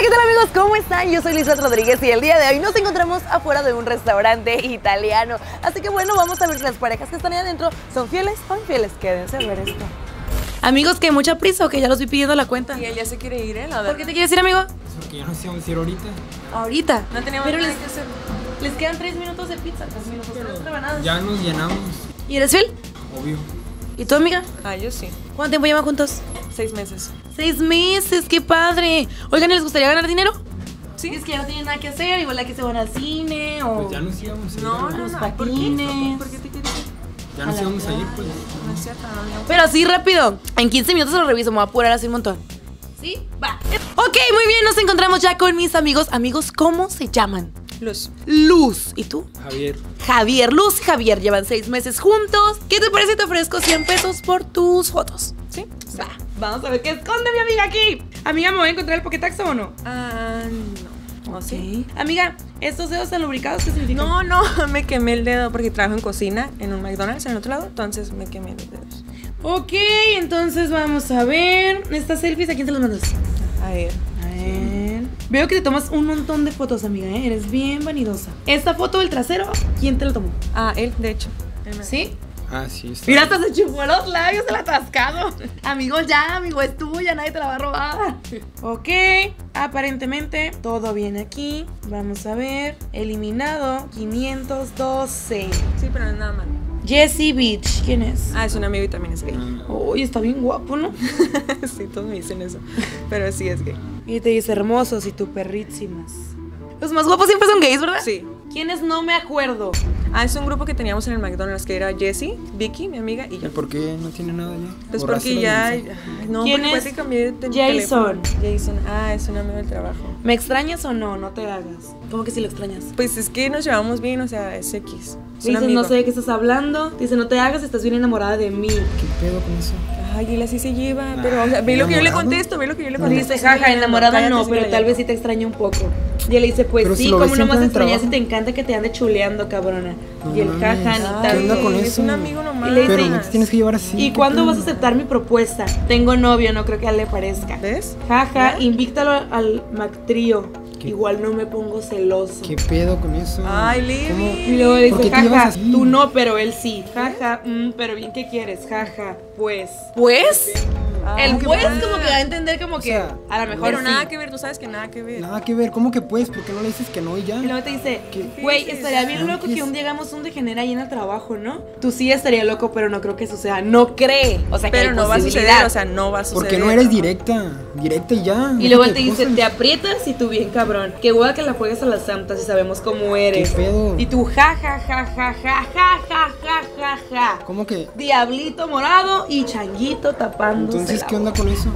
¿qué tal amigos? ¿Cómo están? Yo soy Lisa Rodríguez y el día de hoy nos encontramos afuera de un restaurante italiano. Así que bueno, vamos a ver si las parejas que están ahí adentro son fieles o infieles. Quédense a ver esto. Amigos, que mucha prisa o que ya los vi pidiendo la cuenta. Y él ya se quiere ir, ¿eh? La ¿Por qué te quieres ir, amigo? Porque ya no sé decir ahorita. Ahorita. No teníamos Pero nada les, que hacer. les quedan tres minutos de pizza, tres minutos, tres rebanadas. Ya nos llenamos, ¿Y eres fiel? obvio. ¿Y tú, amiga? Ah, yo sí. ¿Cuánto tiempo llevan juntos? Seis meses. Seis meses, qué padre. Oigan, ¿les gustaría ganar dinero? Sí. Es que ya no tienen nada que hacer, igual la que se van al cine o... Pues ya nos íbamos a ir. No, no, Los no. ¿Por qué? patines. ¿Por qué te quieres? Ya nos íbamos a ir, pues. No es cierto, no, no. Pero así rápido. En 15 minutos lo reviso, me voy a apurar así un montón. ¿Sí? Va. Ok, muy bien, nos encontramos ya con mis amigos. Amigos, ¿cómo se llaman? Luz. Luz. ¿Y tú? Javier, Javier. Luz y Javier llevan seis meses juntos. ¿Qué te parece si te ofrezco 100 pesos por tus fotos? ¿Sí? Va. Vamos a ver qué esconde mi amiga aquí. Amiga, ¿me voy a encontrar el Pokétaxo o no? Ah, no. ¿O sí? Amiga, ¿estos dedos tan lubricados qué significan? No, no, me quemé el dedo porque trabajo en cocina en un McDonald's en el otro lado, entonces me quemé los dedos. Ok, entonces vamos a ver. Estas selfies, ¿a quién se las mandas? A ver. A ver. Veo que te tomas un montón de fotos, amiga, ¿eh? Eres bien vanidosa. Esta foto del trasero, ¿quién te la tomó? Ah, él, de hecho. ¿Sí? Ah, sí, está. Mira, hasta se chupó los labios, el atascado. Amigo, ya, amigo, es tuya, nadie te la va a robar. Ok, aparentemente todo bien aquí. Vamos a ver. Eliminado 512. Sí, pero no es nada malo. Jesse Beach, ¿quién es? Ah, es un amigo y también es gay. Uy, está bien guapo, ¿no? sí, todos me dicen eso. Pero sí es gay. Y te dice hermosos y tú perrísimas. Los más guapos siempre son gays, ¿verdad? Sí. ¿Quiénes? No me acuerdo. Ah, es un grupo que teníamos en el McDonald's que era Jessie, Vicky, mi amiga, y ¿Y yo. por qué no tiene nada ya? Pues ¿Borraste porque ya. ay, No, ¿Quién es? que cambié de Jason. teléfono. Jason. Ah, es un amigo del trabajo. ¿Me extrañas o no? No te hagas. ¿Cómo que si lo extrañas? Pues es que nos llevamos bien, o sea, es X. Es Dices, amigo. no sé de qué estás hablando. Dice, no te hagas, estás bien enamorada de mí. ¿Qué pedo con eso? Ay, él así se lleva. Pero, o sea, ve lo que yo le contesto, ve lo que yo le contesto. Dice, jaja, enamorada no, pero tal vez sí te extraña un poco. Y él le dice, pues Pero si sí, ves ¿cómo no más extrañas si trabajo. te encanta que te ande chuleando, cabrona? No y el jaja, ni Ay, ¿Qué onda tanto. con es eso? un amigo nomás. Y le dice- Pero no te tienes que llevar así. ¿Y ¿qué cuándo vas a aceptar mi propuesta? Tengo novio, no creo que a él le parezca. ¿Ves? Jaja, ¿Eh? invítalo al Mactrío. ¿Qué? Igual no me pongo celoso. ¿Qué pedo con eso? Ay, ¿Cómo? Libby. Y luego le ¿Por dice, qué jaja, tú no, pero él sí. Jaja, mm, pero bien, ¿qué quieres? Jaja, pues. ¿Pues? Ay, el pues padre. como que da a entender como O que sea, a lo mejor Pero sí. nada que ver, tú sabes que nada que ver. Nada que ver. ¿Cómo que puedes? ¿Por qué no le dices que no y ya? Y luego te dice, güey, estaría bien No, loco ¿qué que un día hagamos un degenera ahí en el trabajo, ¿no? Tú sí estaría loco, pero no creo que eso sea. No cree. O sea, que Pero hay no va a suceder, o sea, no va a suceder. ¿Por qué no eres directa? Directa y ya. Y luego te dice, cosas. te aprietas y tú bien cabrón. Qué hueá que la juegues a las santas y sabemos cómo eres. ¿Qué pedo? Y tú ja ja ja ja ja ja ja ja ¿Cómo que? Diablito morado y changuito tapándose. Entonces, ¿qué onda con eso?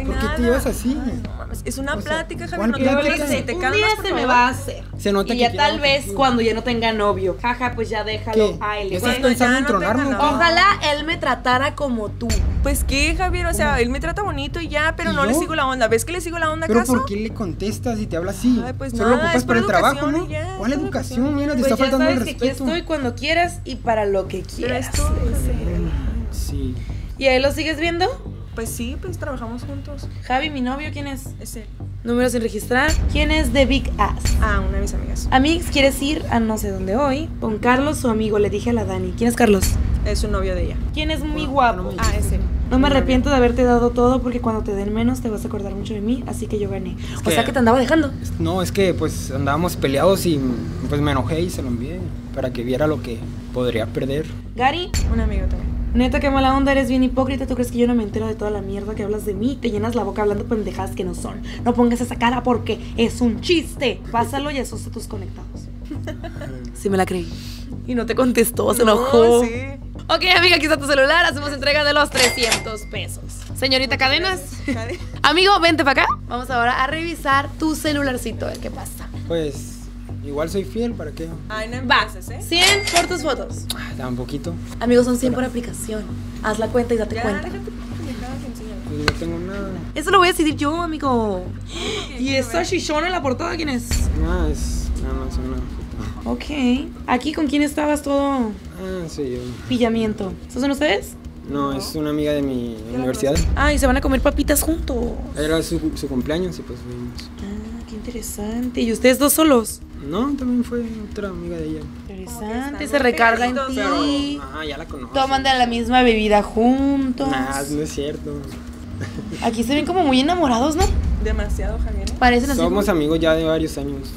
Ay, ¿Por qué te llevas así? No mames, Es una O sea, plática, Javier. ¿cuál No te le plática? dice, te un día se me favor. va a hacer. Se nota y que ya tal vez cuando ya no tenga novio. Jaja, pues ya déjalo ¿Qué? a él. ¿Ya Bueno, estás pensando en no tronarme? Ojalá él me tratara como tú. Pues qué, Javier, o sea, él me trata bonito y ya, pero ¿Y no le yo? sigo la onda. ¿Ves que le sigo la onda ¿Pero acaso? por qué le contestas y te habla así? Ay, pues Solo lo nada, ocupas para el trabajo, ¿no? ya, ¿Cuál educación? Mira, te Pues está faltando el aquí respeto. estoy cuando quieras y para lo que Pero quieras. Sí. ¿Y ahí lo sigues viendo? Pues sí, pues trabajamos juntos. Javi, mi novio, ¿quién es? Es él. Número sin registrar. ¿Quién es The Big Ass? Ah, una de mis amigas. Amigos, ¿quieres ir a no sé dónde hoy? Con Carlos, su amigo, le dije a la Dani. ¿Quién es Carlos? Es un novio de ella. ¿Quién es muy no guapo? Ah, es él. No me arrepiento de haberte dado todo porque cuando te den menos te vas a acordar mucho de mí, así que yo gané. o que- sea que te andaba dejando. No, es que pues andábamos peleados y pues me enojé y se lo envié para que viera lo que podría perder. Gary, Un amigo también. Neta qué mala onda, eres bien hipócrita. ¿Tú crees que yo no me entero de toda la mierda que hablas de mí? Te llenas la boca hablando pendejadas que no son. No pongas esa cara porque es un chiste. Pásalo y asusta a tus conectados. Sí me la creí. Y no te contestó, se enojó. No, sí. Ok, amiga, aquí está tu celular. Hacemos entrega de los 300 pesos. Señorita Cadenas. Cade- Amigo, vente para acá. Vamos ahora a revisar tu celularcito, a ver qué pasa. Pues igual soy fiel, ¿para qué? Ay, no Va, empieces, ¿eh? 100 por tus fotos. Ah, da un poquito. Amigos, son 100 por aplicación. Haz la cuenta y date Ya, cuenta. déjate. Pues no tengo nada. Eso lo voy a decidir yo, amigo. ¿Y esa chichona en la portada quién es? Nada, es nada más una foto. Ok. Aquí con quién estabas todo Ah, sí, yo. pillamiento. ¿Esos son ustedes? No, es una amiga de mi universidad. Ah, y se van a comer papitas juntos. Era su, su cumpleaños y pues fuimos. Ah, interesante. ¿Y ustedes dos solos? No, también fue otra amiga de ella. Interesante, se recarga en ti. ajá, ya la conozco. Toman de la misma bebida juntos. Nah, no es cierto. Aquí se ven como muy enamorados, ¿no? Demasiado, Javier. ¿eh? Parecen así. Somos amigos ya de varios años.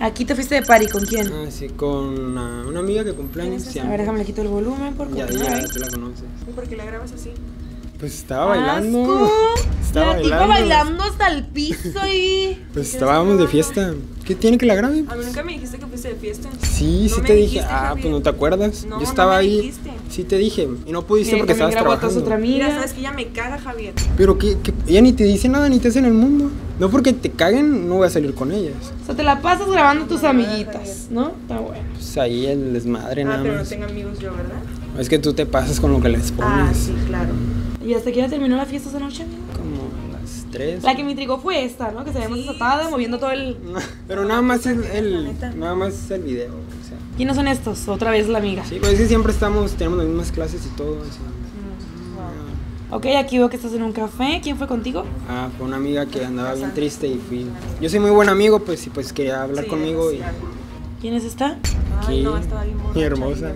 Aquí te fuiste de party, ¿con quién? Ah, sí, con una, una amiga que cumpleaños. ¿Quién es se A ver, déjame le quito el volumen por Ya, ya, tú la conoces. ¿Y por qué la grabas así? Pues estaba bailando. ¡Asco! Estaba la bailando. bailando hasta el piso y... Pues estábamos de fiesta. ¿Qué tiene que la grabe? A mí nunca me dijiste que fuiste de fiesta. Sí, No sí te dije. Ah, Javier. pues no te acuerdas. No, Yo estaba no me ahí. dijiste. Sí te dije. Y no pudiste porque estabas trabajando. otra Mira, sabes que ella me caga, Javier. Pero que, que ella ni te dice nada, ni te hace en el mundo. No porque te caguen, no voy a salir con ellas. O sea, te la pasas grabando a tus amiguitas, ¿no? Está bueno. Pues ahí el desmadre Ah, nada pero no más. tengo amigos yo, ¿verdad? Es que tú te pasas con lo que les pones. Ah, sí, claro. ¿Y hasta qué hora terminó la fiesta esa noche, amigo? Como a las 3. La que me intrigó fue esta, ¿no? Que se veía Sí, desatada, moviendo todo el... Pero nada más el, el- nada más el video. O sea. ¿Quiénes son estos? Otra vez la amiga. Sí, pues es que siempre estamos, tenemos las mismas clases y todo. así. Ok, aquí veo que estás en un café. ¿Quién fue contigo? Ah, fue una amiga que andaba bien triste y fui. Yo soy muy buen amigo, pues, y pues quería hablar Sí, conmigo y. ¿Quién es esta? Ay, no, estaba bien mi hermosa.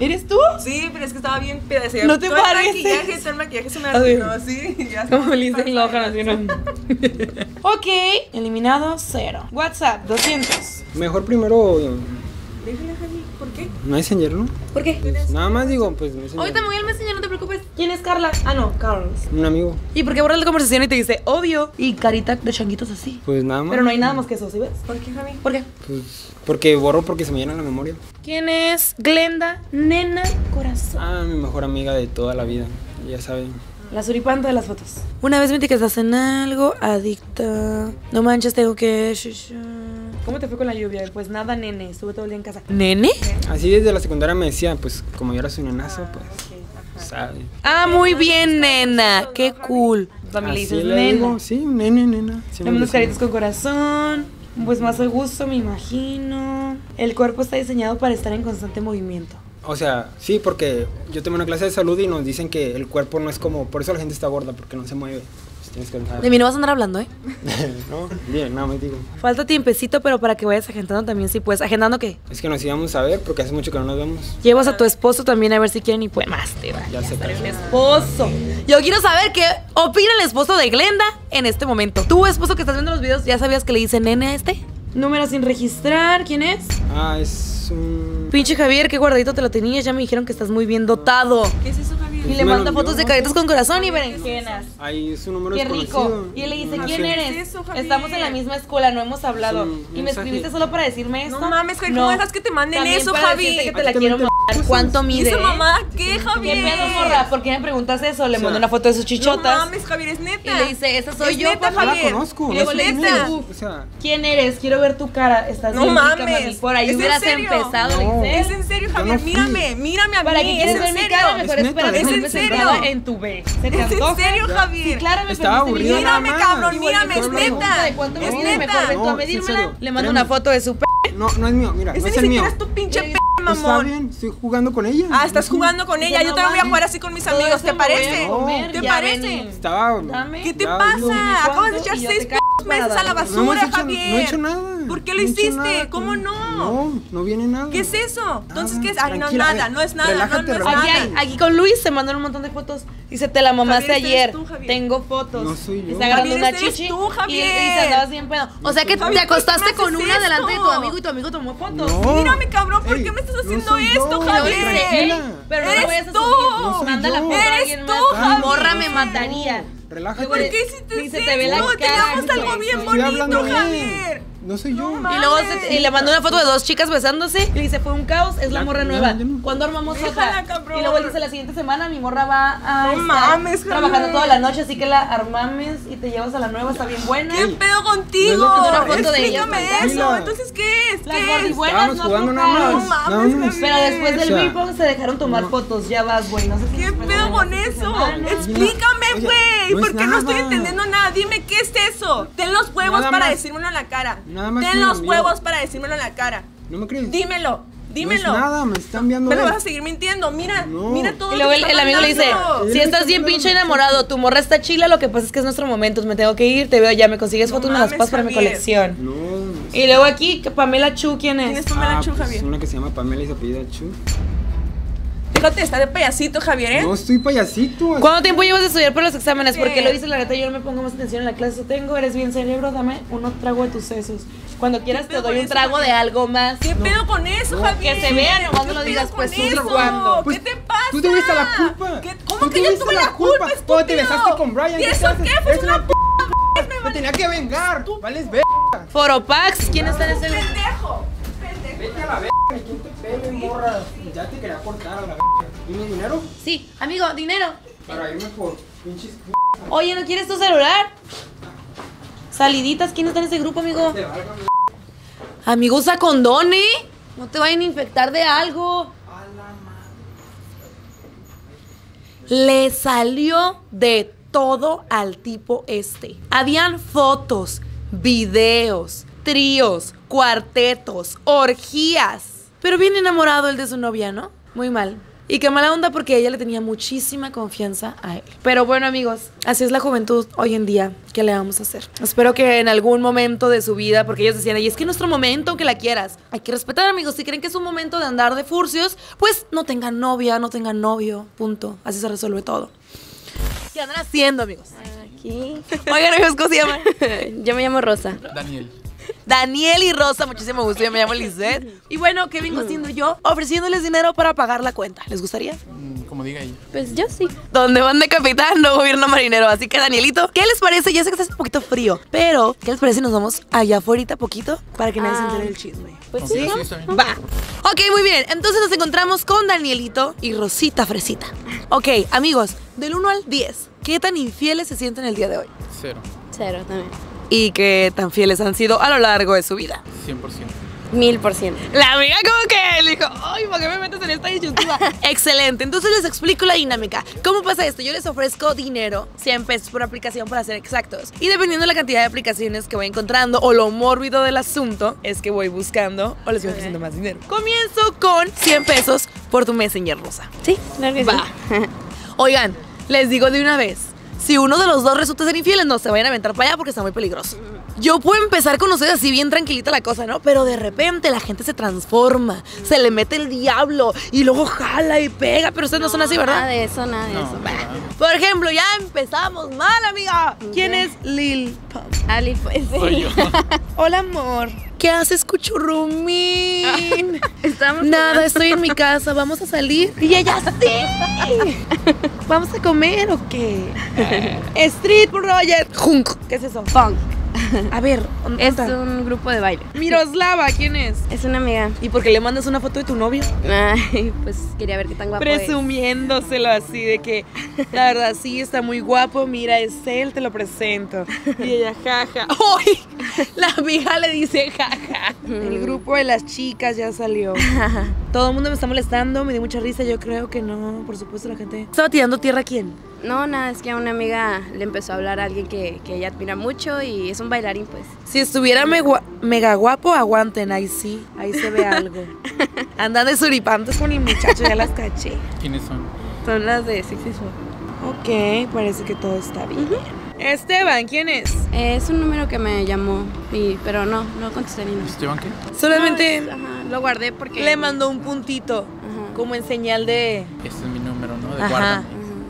¿Eres tú? Sí, pero es que estaba bien peda. se- No te todo pareces. El maquillaje, todo el maquillaje se me arruinó así. Como Lindsay Lohan, así, ¿no? ok, eliminado, cero. WhatsApp, 200. Mejor primero Déjale, Javi. ¿Por qué? Messenger, ¿no? ¿Por qué? Nada más digo, pues Messenger. Ahorita me voy al Messenger, no te preocupes. ¿Quién es Carla? Ah, no, Carlos. Un amigo. ¿Y por qué borras la conversación y te dice, obvio? Y carita de changuitos así. Pues nada más. Pero no hay nada más que eso, ¿sí ves? ¿Por qué, Javi? ¿Por qué? Pues porque borro porque se me llena la memoria. ¿Quién es Glenda Nena Corazón? Ah, mi mejor amiga de toda la vida. Ya saben. La suripanta de las fotos. Una vez me etiquetas en algo, adicta. No manches, tengo que. ¿Cómo te fue con la lluvia? Pues nada, nene. Estuve todo el día en casa. ¿Nene? Así desde la secundaria me decía, pues como yo era su nenazo, pues, Ok, ajá. sabe. Ah, muy bien, nena. Qué cool. También le dices nena. digo, sí, nene, nena. Sí Le me mandas dice. caritas con corazón. Pues más a gusto, me imagino. El cuerpo está diseñado para estar en constante movimiento. O sea, sí, porque yo tengo una clase de salud y nos dicen que el cuerpo no es como, por eso la gente está gorda, porque no se mueve. Tienes que De mí no vas a andar hablando, ¿eh? ¿No? Bien, nada más digo. Falta tiempecito, pero para que vayas agendando también si puedes. ¿Agendando qué? Es que nos íbamos a ver porque hace mucho que no nos vemos. Llevas a tu esposo también a ver si quieren y pues más te va. Ya se casó. Esposo. Yo quiero saber qué opina el esposo de Glenda en este momento. Tu esposo que estás viendo los videos, ¿ya sabías que le dice nene a este? Número sin registrar, ¿quién es? Ah, es un... Pinche Javier, qué guardadito te lo tenías, ya me dijeron que estás muy bien dotado. ¿Qué es eso, Javier? Y le manda fotos de caritas con corazón y berenjenas. Ahí es un número Qué rico. Y él le dice, ¿quién eres? Estamos en la misma escuela, no hemos hablado. Y me escribiste solo para decirme esto. No mames, ¿cómo dejas que te manden También eso, para Javi? que te ¿A la quiero ¿Cuánto ¿Y mide? esa eh? mamá qué, ¿Qué Javier? pedo, morra? ¿Por qué me preguntas eso? Le O sea, mando una foto de sus No chichotas. mames, Javier, es neta. y le dice, esa soy Es yo, neta, No la Javier. conozco. Y no le es. "Uf". O sea, ¿Quién eres? Quiero ver tu cara. Estás No bien rica, mames. mami. Por ahí ¿Es en hubieras serio? empezado, No. dice. Es en serio, Javier, no mírame, mírame a mí. ¿Para qué quieres es ver mi cara? Mejor Es espera neta, que es en serio. en tu B. ¿Se te ¿Es en serio, Sí, Javier? claro, me Estaba aburrido Mírame, cabrón, Y mírame, es neta. de cuánto Es mide, neta. mejor ven tú a No, medírmela. Le mando una foto de su p. no, no es mío, mira, no es ni el mío. siquiera es tu pinche p, Pues Está mamón. bien, estoy jugando con ella. Ah, estás jugando con ella. Yo no también voy a jugar así con mis amigos. ¿Te parece? comer, ¿Te parece? Estaba. ¿Qué te ya, pasa? Acabas de echar seis meses a la. No basura, hecho- Javier. No he hecho nada. ¿Por qué lo No hiciste? nada. ¿Cómo no? No, no viene nada. ¿Qué es eso? Entonces, ¿qué es? Ay, no, tranquila, nada, no es nada, no, relájate, no es. Aquí, nada. aquí con Luis se mandan un montón de fotos. Dice, te la mamaste Javier, eres ayer. tú, Javier. Tengo fotos. No soy yo. Está agarrando Javier, una chichi. tú, Y Javier. dice, andabas bien pedo. O sea que Javier, te acostaste ¿por qué me con una delante de tu amigo y tu amigo tomó fotos. No. Mírame, cabrón, ¿por qué me estás haciendo esto, yo, Javier? Pero no Eres lo vayas a subir. Foto Eres tú. Javier. Morra me mataría. Relájate. ¿Por qué hiciste Ni se te ve la eso? cara, Teníamos algo bien bonito. Javier. No soy yo. No Y luego se- y le mandó una foto de dos chicas besándose y le dice, fue un caos, es la Ya, morra nueva. no. ¿Cuándo armamos Déjala, otra? cabrón. Y luego él dice, la siguiente semana mi morra va a No estar mames, trabajando toda la noche, así que la armames y te llevas a la nueva, está bien buena. ¿Qué pedo contigo? No Una foto de ella, eso. Entonces, ¿qué es? Las ¿Qué es? gordibuenas no jugando nada No más. mames. Pero después del O sea, se dejaron tomar no. fotos, ya vas, güey, no sé si ¿Qué pedo con la eso? Explícame, güey. no es porque no estoy entendiendo nada. Dime qué es eso. Ten los huevos Nada para más. decírmelo en la cara. Nada más Ten los huevos para decírmelo en la cara. ¿No me crees? Dímelo. Dímelo. No es nada, me están viendo. Me lo él. vas a seguir mintiendo. Mira, No. mira todo. Y luego el, el amigo le dice, si estás bien pinche enamorado, tu morra está chila, lo que pasa es que es nuestro momento, me tengo que ir, te veo ya, me consigues No fotos, me las pasas para mi colección. No, Y luego aquí, Pamela Chu, ¿quién ¿Quién es? es Pamela Ah, Chu, pues, Javier? Una que se llama Pamela y se apellida Chu. Déjate de estar de payasito, Javier, ¿eh? No estoy payasito. ¿Cuánto tiempo llevas de estudiar para los exámenes? Porque lo dices, la neta, yo no me pongo más atención en la clase. Tengo, eres bien cerebro, dame uno trago de tus sesos. Cuando quieras te doy un eso, trago de algo más. ¿Qué pedo con eso, Javier? que se vea, nomás ¿Qué no lo digas, pues, tú eso? Pues, ¿Qué te pasa? Tú tuviste la culpa. ¿Qué- ¿Cómo Tú que yo tuve la culpa. Cuando te besaste con Brian. ¿Y ¿qué eso qué? Pues Es una p. Me tenía que vengar. Vales ver. Foropax, ¿quién está en ese? Pendejo. Pendejo. Vete a la verga. ¿Quién te pele, morra? Ya te quería cortar a la verga. ¿Tienes dinero? Sí, amigo, dinero. Para irme por pinches. Oye, ¿no quieres tu celular? Saliditas, ¿quién está en ese grupo, amigo? Te valga, mi- Amigo, usa condón, ¿eh? No te vayan a infectar de algo. Le salió de todo al tipo este. Habían fotos, videos, tríos, cuartetos, orgías. Pero bien enamorado el de su novia, ¿no? Muy mal. Y qué mala onda porque ella le tenía muchísima confianza a él. Pero bueno amigos, así es la juventud hoy en día. ¿Qué le vamos a hacer? Espero que en algún momento de su vida, porque ellos decían, y es que nuestro momento, que la quieras. Hay que respetar amigos. Si creen que es un momento de andar de furcios, pues no tengan novia, no tengan novio. Punto. Así se resuelve todo. ¿Qué andan haciendo amigos? Aquí. Oigan amigos, ¿cómo se llaman? Yo me llamo Rosa. Daniel. Daniel y Rosa, muchísimo gusto. Yo me llamo Lizeth. Y bueno, ¿qué vengo haciendo yo? Ofreciéndoles dinero para pagar la cuenta. ¿Les gustaría? Mm, Como diga ella. Pues yo sí. Donde van de capitán, no gobierno marinero. Así que, Danielito, ¿qué les parece? Ya sé que está un poquito frío, pero ¿qué les parece si nos vamos allá afuera poquito para que nadie se entere del chisme? Pues sí, ¿no? sí, está bien. Va. Ok, muy bien. Entonces nos encontramos con Danielito y Rosita Fresita. Ok, amigos, del 1 al 10, ¿qué tan infieles se sienten el día de hoy? Cero. Cero también. ¿Y qué tan fieles han sido a lo largo de su vida? 100%. Mil por ciento. La amiga como que le dijo, ay, ¿para qué me metes en esta disyuntiva? Excelente, entonces les explico la dinámica. ¿Cómo pasa esto? Yo les ofrezco dinero, 100 pesos por aplicación para ser exactos. Y dependiendo de la cantidad de aplicaciones que voy encontrando o lo mórbido del asunto, es que voy buscando o les voy ofreciendo más dinero. Comienzo con 100 pesos por tu Messenger, Rosa. Sí, claro que Va. Oigan, les digo de una vez. Si uno de los dos resulta ser infieles, no se vayan a aventar para allá porque está muy peligroso. Yo puedo empezar con ustedes así bien tranquilita la cosa, ¿no? Pero de repente la gente se transforma, se le mete el diablo y luego jala y pega, pero ustedes no, son así, Nada ¿verdad? de eso, nada de No, eso. nada. Por ejemplo, ya empezamos mal, amiga. ¿Quién es Lil Pump? Ali, pues sí. Soy yo. Hola, amor. ¿Qué haces, cuchurrumín? Estamos Nada, estoy en mi casa, vamos a salir. Y ella sí. ¿Vamos a comer o qué? Street Roger. Junk. ¿Qué es eso? Punk. A ver, ¿dónde Es un grupo de baile. Miroslava, ¿quién es? Es una amiga. ¿Y por qué le mandas una foto de tu novio? Ay, pues quería ver qué tan guapo es. Presumiéndoselo así de que la verdad sí está muy guapo, mira, es él, te lo presento. Y ella, jaja. ¡Uy! La amiga le dice jaja. El grupo de las chicas ya salió. Todo el mundo me está molestando, me dio mucha risa, yo creo que no, por supuesto la gente. ¿Estaba tirando tierra a quién? No, nada, es que a una amiga le empezó a hablar a alguien que, que ella admira mucho y es un bailarín, pues. Si estuviera mega guapo, aguanten, ahí sí, ahí se ve algo. Andan de suripantes con el muchacho, ya las caché. ¿Quiénes son? Son las de Four. Ok, parece que todo está bien. Esteban, ¿quién es? Es un número que me llamó, y, pero no, no contesté ni nada. ¿Esteban qué? Solamente No, es- ajá, lo guardé porque... le mandó un puntito, Ajá. como en señal de... Este es mi número, ¿no? De Ajá. guarda.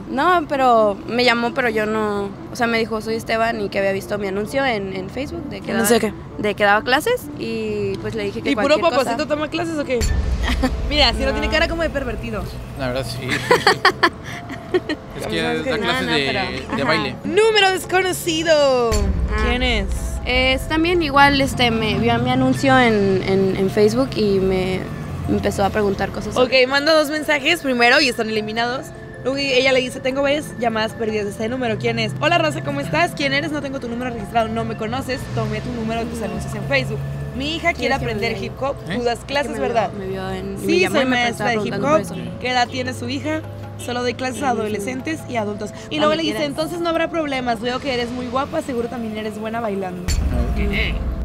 No, pero me llamó, pero yo no. O sea, me dijo, soy Esteban y que había visto mi anuncio en, en Facebook de que, ¿Anuncio daba, de de que daba clases y pues le dije que ¿Y puro cualquier cosa- papacito toma clases o qué? Mira, si no. tiene cara como de pervertido. La verdad sí. es que da clases no, no, de, pero- de baile. Número desconocido. Ah. ¿Quién es? Es también igual, este, me vio mi anuncio en, en, en Facebook y me, empezó a preguntar cosas. Ok, manda dos mensajes primero y están eliminados. Luego ella le dice, tengo ves llamadas perdidas de este número. ¿Quién es? Hola Rosa, ¿cómo estás? ¿Quién eres? No tengo tu número registrado. No me conoces. Tomé tu número de tus anuncios en Facebook. Mi hija quiere ¿Quieres que me aprender hip hop. ¿Eh? Tú das clases, me ¿verdad? Me vio en, me Sí, llamó soy y me maestra de hip hop. ¿Qué edad tiene su hija? Solo doy clases a adolescentes y adultos. Y luego le dice, entonces no habrá problemas. Veo que eres muy guapa, seguro también eres buena bailando. Ok.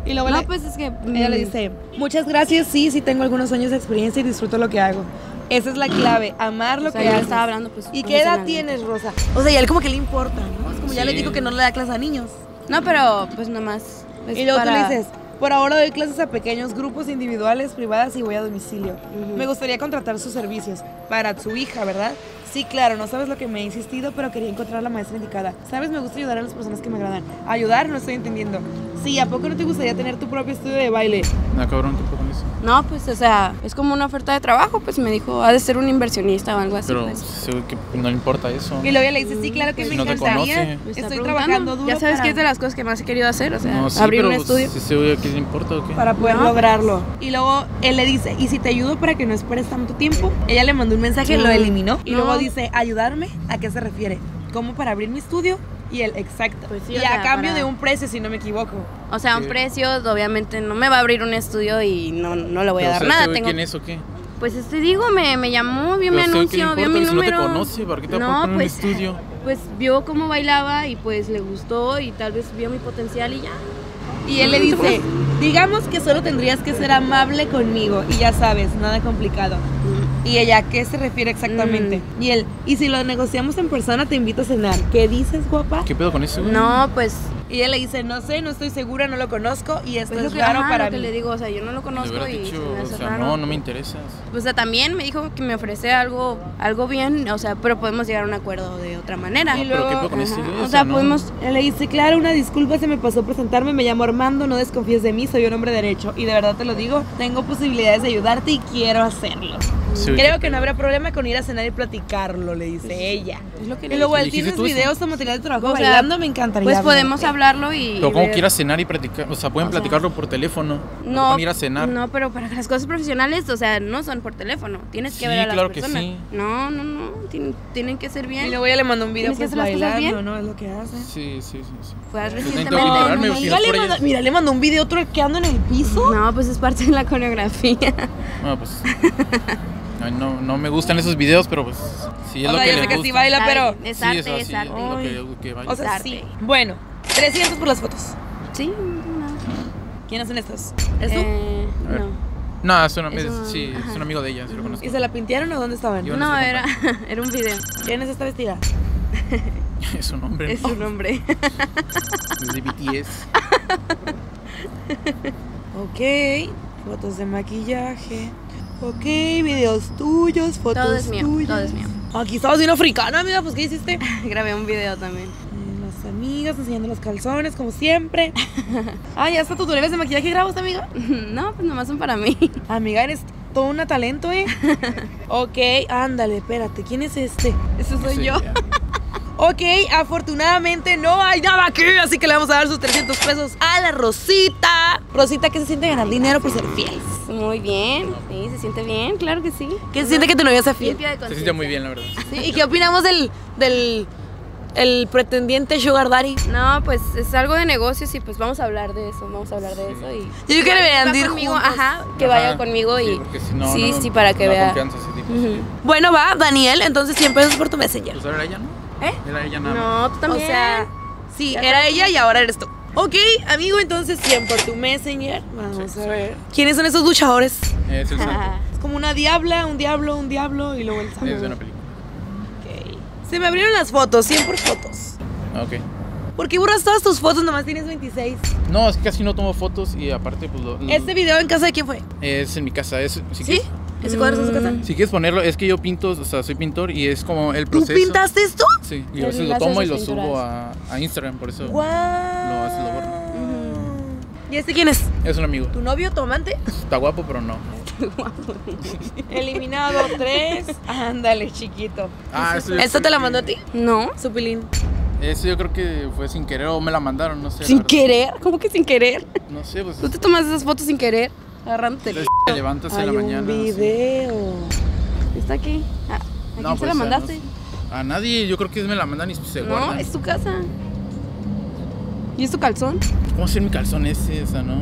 Y luego No, le- pues es que. ella le mm, dice, muchas gracias, sí, sí tengo algunos años de experiencia y disfruto lo que hago. Esa es la clave, amar lo O sea, que haces. estaba hablando, pues, ¿Y qué edad tienes, Rosa? O sea, y a él como que le importa, ¿no? Es como ya le Sí. dijo que no le da clases a niños. No, pero pues nomás. es y luego para- tú le dices, por ahora doy clases a pequeños grupos individuales, privadas y voy a domicilio. Me gustaría contratar sus servicios para su hija, ¿verdad? Sí, claro, no sabes lo que me he insistido, pero quería encontrar la maestra indicada. Sabes, me gusta ayudar a las personas que me agradan. Ayudar, no estoy entendiendo. Sí, ¿a poco no te gustaría tener tu propio estudio de baile? Ah, cabrón, ¿qué fue con eso? No, pues, o sea, es como una oferta de trabajo, pues me dijo, ha de ser un inversionista o algo así. Pero pues. seguro que no le importa eso. Y luego ella le dice, sí, claro que me no encantaría. Me Estoy trabajando duro Ya sabes para- que es de las cosas que más he querido hacer, o sea, No, sí, abrir pero un estudio. Si seguro que le importa o qué. para poder No, lograrlo. Y luego él le dice, ¿y si te ayudo para que no esperes tanto tiempo? Ella le mandó un mensaje, lo No. eliminó. Y No. luego dice, ¿ayudarme? ¿A qué se refiere? ¿Cómo para abrir mi estudio? Y él, exacto. Pues sí, y o a sea, cambio para- de un precio, si no me equivoco. O sea, un Sí. precio, obviamente no me va a abrir un estudio y no, no le voy a Pero, dar o sea, nada. ¿ese güey Tengo- ¿Quién es o qué? Pues este digo, me, me llamó, vio mi Pero, o sea, ¿qué le anuncio, vio importa? mi Si no te número. conoce, ¿para qué te va a No, poner un pues, estudio? Pues vio cómo bailaba y pues le gustó y tal vez vio mi potencial y ya. Y él le dice, digamos que solo tendrías que ser amable conmigo. Y ya sabes, nada complicado. Y ella, ¿a qué se refiere exactamente? Y él, y si lo negociamos en persona, te invito a cenar. ¿Qué dices, guapa? ¿Qué pedo con eso, güey? No, pues Y ella le dice, no sé, no estoy segura, no lo conozco. Y esto pues lo es que, raro ajá, para lo que mí. le digo, o sea, yo no lo conozco y dicho, se me o hace sea, raro. no, no me interesas. O sea, también me dijo que me ofrece algo, algo bien, o sea, pero podemos llegar a un acuerdo de otra manera. Y No, pero ¿qué luego, pedo con güey? O sea, no. podemos Él le dice, claro, una disculpa, se me pasó presentarme, me llamo Armando, no desconfíes de mí, soy un hombre derecho. Y de verdad te lo digo, tengo posibilidades de ayudarte y quiero hacerlo. Sí, Creo que no habrá problema con ir a cenar y platicarlo, le dice ella. Es lo que Y le luego ¿Le él tienes videos o material de trabajo O sea, bailando, me encantaría. Pues verlo". podemos hablarlo y. Pero como quieras cenar y platicar, o sea, pueden O sea, platicarlo por teléfono. No, ir a cenar. no, pero para las cosas profesionales, o sea, no son por teléfono. Tienes que Sí, ver a las claro que sí. No, no, no. Tienen, tienen que ser bien. Y luego ella le mandó un video que pues cosas bailando, bien. ¿no? Es lo que hace. Sí, sí, sí. sí. Fue Pues recientemente. Mira, no le mandó, mira, le mandó un video truqueando en el piso. No, pues es parte de la coreografía. No, pues. ay, no, no me gustan esos videos, pero pues. Sí, es O lo sea, que yo le sé que gusta. sí baila, pero... Es arte, es arte. O sea, arte. sí. Bueno, 300 por las fotos. Sí, no. ¿Quiénes son estos? ¿Es tú? Eh, no. No, es un, Es es- un- sí, es un amigo de ella, sí lo conozco. ¿Y se la pintaron o dónde estaban? Yo- No, era, era un video. ¿Quién es esta vestida? es un hombre. Es su nombre. Es de BTS. Ok, fotos de maquillaje. Ok, videos tuyos, fotos Todo es mío, tuyas. todo es mío. Aquí estabas bien africana, amiga, pues ¿qué hiciste? Grabé un video también. Eh, Las amigas enseñando los calzones, como siempre. ah, ya está tutoriales de maquillaje grabas, amiga. No, pues nomás son para mí. Amiga, eres todo un talento, ¿eh? ok, ándale, espérate, ¿quién es este? Eso soy Sí, yo. Ok, afortunadamente no hay nada aquí, así que le vamos a dar sus 300 pesos a la Rosita. Rosita, ¿qué se siente ganar dinero por ser fiel? Muy bien. Siente bien, claro que sí. ¿Qué se siente que tu novia sea fiel? Limpia de Se siente muy bien, la verdad. Sí, ¿Y qué opinamos del, del el pretendiente Sugar Daddy? No, pues es algo de negocios y pues vamos a hablar de eso, vamos a hablar de eso y... Yo creo que deberían ir conmigo, juntos. ajá, que Ajá. vaya conmigo y... Sí, porque si no, sí, no, sí, para que no vea. confianza ese tipo. Ujú. sí. Bueno, va, Daniel, entonces 100 pesos por tu messenger. Pues era ella, ¿no? ¿Eh? Era ella nada. No, tú también. O sea, sí, Ya era ella y ahora eres tú. Ok, amigo, entonces 100 por tu messenger. Vamos a ver. ¿Quiénes son esos luchadores? Es el santo. Es como una diabla, un diablo, un diablo y luego el santo. Es de una película. Ok. Se me abrieron las fotos, 100 por fotos. Ok. ¿Por qué borras todas tus fotos? Nomás tienes 26. No, es que casi no tomo fotos y aparte, pues lo. ¿Este video en casa de quién fue? Es en mi casa. Es, si ¿Sí? Quieres, ¿Ese cuadro es en su casa? si quieres ponerlo, es que yo pinto, o sea, soy pintor y es como el ¿Tú proceso. pintaste esto? Sí, y a veces lo tomo y lo sus subo a, a Instagram, por eso. ¡Guau! Haces, lo borro. ¿Y este quién es? Es un amigo. ¿Tu novio, tu amante? Está guapo, pero no. Eliminado 3. Ándale, chiquito. Ah, eso yo ¿Esta creo te la que- mandó a ti? No. Supilín. Eso yo creo que fue sin querer o me la mandaron, no sé. la ¿Sin verdad. querer? ¿Cómo que sin querer? No sé, pues. Tú te tomas esas fotos sin querer, agarrándote. Te levantas en Hay la un mañana. así. video. Está aquí. Ah, ¿A quién No, se pues, la a mandaste? no- A nadie, yo creo que me la mandan y se No, guardan. es tu casa. ¿Y es tu calzón? ¿Cómo hacer mi calzón ese? O sea, no.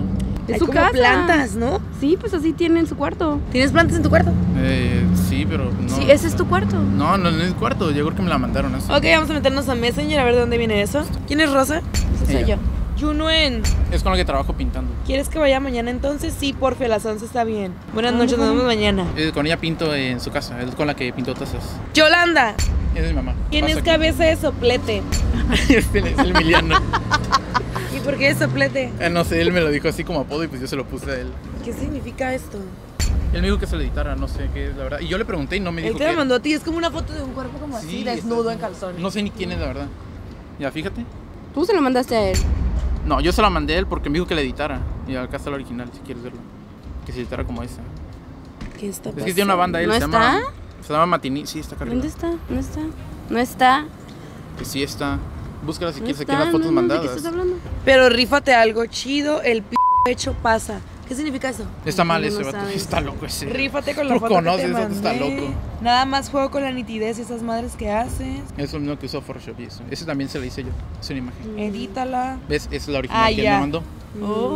Es Hay su como casa. plantas, ¿no? Sí, pues así tiene en su cuarto. ¿Tienes plantas en tu cuarto? Eh, sí, pero no. Sí, ese es tu cuarto. No, no, no es el cuarto. Yo creo que me la mandaron así. Ok, vamos a meternos a Messenger a ver de dónde viene eso. ¿Quién es Rosa? Ese soy yo. Junuen, Es con la que trabajo pintando. ¿quieres que vaya mañana entonces? Sí, porfi, a las 11 está bien. Buenas noches, nos vemos mañana. Eh, con ella pinto en su casa. Es con la que pintó tazas. Yolanda, Esa es mi mamá. ¿quién es aquí. cabeza de soplete? Este es el Emiliano. ¿Y por qué es soplete? Eh, no sé, él me lo dijo así como apodo y pues yo se lo puse a él. ¿Qué significa esto? Él me dijo que se le editara, no sé qué es la verdad. Y yo le pregunté y no me Él dijo te la qué. mandó a ti, es como una foto de un cuerpo como así, Sí, desnudo está- en calzones. No sé ni quién es la verdad. Ya, fíjate. Tú se lo mandaste a él. No, yo se la mandé a él porque me dijo que la editara. Y acá está la original, si quieres verlo. Que se editara como esa. ¿Qué está Es pasando? que tiene una banda él, ¿No se llama. Se llama Matini. Sí, está acá arriba. ¿Dónde está? ¿No está? ¿No está? Que sí está. Búscala si ¿No quieres, aquí está? en las fotos No, no, ¿De qué mandadas. estás hablando? Pero rífate algo chido, el p hecho pasa. ¿Qué significa eso? Está mal No, ese no vato. sabes. Está loco ese. Rífate con la Tú foto conoces, que te está loco. Nada más juego con la nitidez y esas madres que haces. Es lo mismo que usó Photoshop y eso. Ese también se lo hice yo. Es una imagen. Edítala. ¿Ves? Es la original Ah, que él me mandó.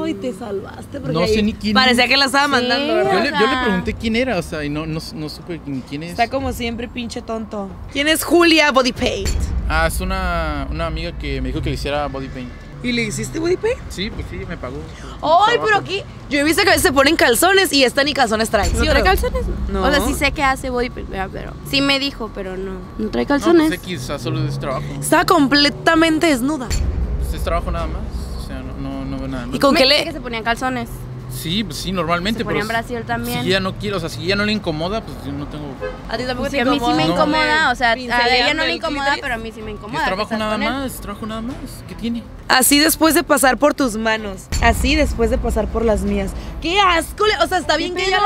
Ay, te salvaste. porque No sé ni quién Parecía que la estaba mandando. Yo le, yo sea- le pregunté quién era, o sea, y no, no, no supe ni quién es. Está como siempre, pinche tonto. ¿Quién es Julia Body Paint? Ah, es una, una amiga que me dijo que le hiciera body paint. ¿Y le hiciste body paint? Sí, pues sí, me pagó. Ay, pero aquí. Yo he visto que a veces se ponen calzones y esta ni calzones trae. ¿No ¿sí o trae no? calzones? No. O sea, sí sé que hace body pero sí me dijo, pero no. No trae No, calzones. pues X, o sea, solo es trabajo. Estaba completamente desnuda. Pues es trabajo nada más. O sea, no, no, no veo nada. ¿Y con Me qué le.? que se ponían calzones. Sí, pues sí, normalmente, Se pero. ponían Brasil también. Si ella no quiere, o sea, si ella no le incomoda, pues yo no tengo. A ti tampoco Pues te sí, a mí sí me No. incomoda, o sea, a ella no le incomoda, pero a mí sí me incomoda. es trabajo nada más, trabajo nada más. ¿Qué tiene? Así después de pasar por tus manos. Así después de pasar por las mías. ¡Qué asco! le- O sea, está bien que ella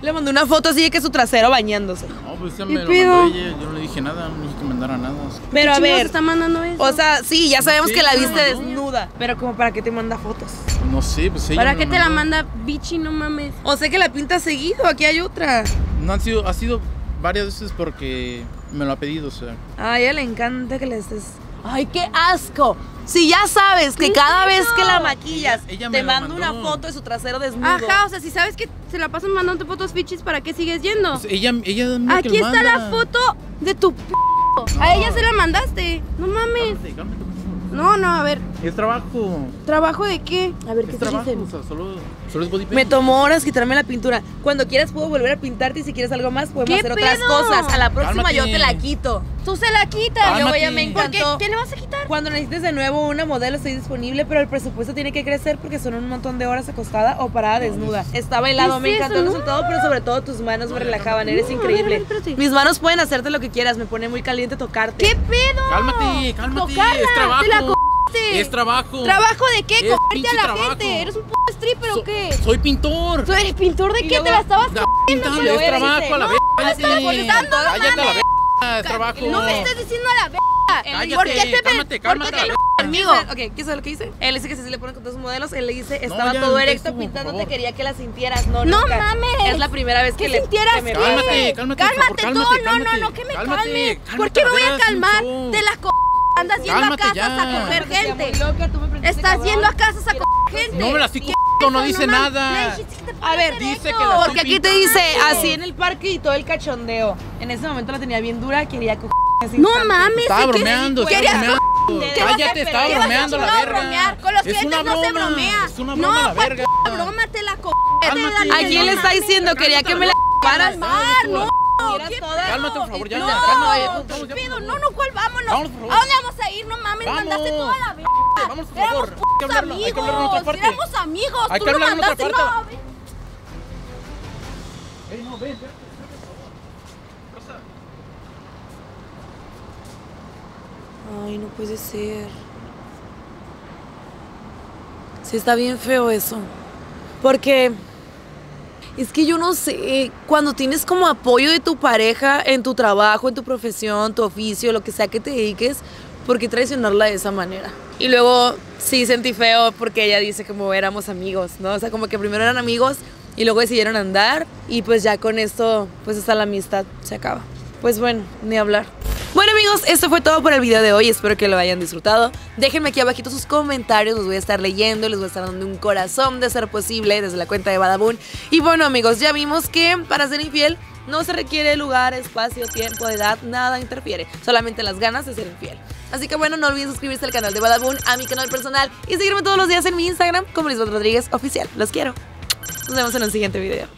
le, le mandó una foto así de que su trasero bañándose. No, pues ya ¿Qué me lo mandó ella. Yo no le dije nada, no le dije que mandara nada. o sea. Pero a ¿Qué chingados ver. está mandando eso? O sea, sí, ya sabemos Sí, que la viste desnuda. Pero como para qué te manda fotos. No sé, pues ella. ¿para qué te la manda bichi? No mames. O sea que la pinta seguido, aquí hay otra. No han sido, ha sido varias veces porque me lo ha pedido, o sea. A ella le encanta que le estés. ¡Ay, qué asco! Si ya sabes que cada vez que la maquillas Ella- ella te me lo manda una mandó. foto de su trasero desnudo. Ajá, o sea, si sabes que se la pasan mandando fotos bichis, ¿para qué sigues yendo? Pues ella, ella es la que Aquí lo está la foto de tu p. A ella se la mandaste. No mames. Cálmate, cálmate, por favor. No, no, a ver. Es trabajo. ¿Trabajo de qué? A ver, Es ¿qué te trabajo, dicen? o sea, solo, solo es body paint. Me tomó horas quitarme la pintura. Cuando quieras puedo volver a pintarte y si quieres algo más podemos ¿Qué hacer otras cosas. A la próxima Cálmate. yo te la quito. Tú se la quitas. Cálmate. Luego ya me ¿Por qué? encantó. ¿Te le vas a quitar? Cuando necesites de nuevo una modelo estoy disponible, pero el presupuesto tiene que crecer porque son un montón de horas acostada o parada desnuda. Está bailado, ¿Qué me es encantó eso? el resultado, pero sobre todo tus manos me relajaban, eres increíble. Mis manos pueden hacerte lo que quieras, me pone muy caliente tocarte. ¿Qué pedo? Cálmate, cálmate. Tocarla, es trabajo. Es trabajo. ¿Trabajo de qué? Es ¿Cogerte a la trabajo. gente? ¿Eres un puto stripper So- o qué? Soy pintor. ¿Tú eres pintor de Y qué? luego- ¿Te la estabas pintando, es trabajo a la no, vez. me estás molestando, no Cállate a la verga. Es trabajo. No me estés diciendo a la verga. Cállate, ¿Por qué te cálmate, ¿por cálmate qué a la te amigo? Ok, ¿qué sabes lo que dice? Él dice que si se le pone con todos sus modelos, él le dice, No, estaba ya, todo erecto estuvo, por pintándote, quería que la sintieras, no, No nunca. mames. Es la primera vez que ¿Qué le sintieras que me- qué? Cálmate, cálmate, por favor, Cálmate tú, cálmate, no, no, cálmate. no, que me Cálmate, calme. ¿Por cálmate, qué me voy a es calmar? De las co... Andas yendo Cálmate a casas ya. a coger gente. Estás yendo a casas a coger gente. No me la estoy ¿Qué c***, no dice nada. A ver, dice que la Porque aquí te dice así en el parque y todo el cachondeo. En ese momento la tenía bien dura, quería coger. No mames. Estaba ¿qué bromeando, estaba ¿Querías bromeando. ¿Qué vas a Cállate, estaba ¿Qué vas a bromeando la no verga. Con los clientes no se bromea. Es una no, broma la ¿cuál verga. broma te la co... Cálmate. te la- ¿A quién le está diciendo? Quería que me la paras. no. Quieras ¿qué toda. Cálmate, por favor, ya, no, ya, cálmate. ¿qué Vamos, ya, por pedo? favor. No, no, ¿cuál? Vámonos. Vámonos, por favor. ¿A dónde vamos a ir? No mames, Vamos. mandaste toda la verga. Vamos, por Éramos favor. Hay que hablarlo, hay que hablarlo en otra amigos. parte. Éramos amigos. Hay Tú que lo hablar en otra mandaste. parte. No, ve- Ey, no, ven, ven. Ay, no puede ser. Sí, está bien feo eso. Porque es que yo no sé, cuando tienes como apoyo de tu pareja en tu trabajo, en tu profesión, tu oficio, lo que sea que te dediques, ¿por qué traicionarla de esa manera? Y luego sí sentí feo porque ella dice como éramos amigos, ¿no? O sea, como que primero eran amigos y luego decidieron andar y pues ya con esto, pues hasta la amistad se acaba. Pues bueno, ni hablar. Bueno amigos, esto fue todo por el video de hoy, espero que lo hayan disfrutado. Déjenme aquí abajito sus comentarios, los voy a estar leyendo, les voy a estar dando un corazón de ser posible desde la cuenta de Badabun. Y bueno amigos, ya vimos que para ser infiel no se requiere lugar, espacio, tiempo, edad, nada interfiere, solamente las ganas de ser infiel. Así que bueno, no olviden suscribirse al canal de Badabun, a mi canal personal y seguirme todos los días en mi Instagram como Lisbeth Rodríguez Oficial. Los quiero. Nos vemos en el siguiente video.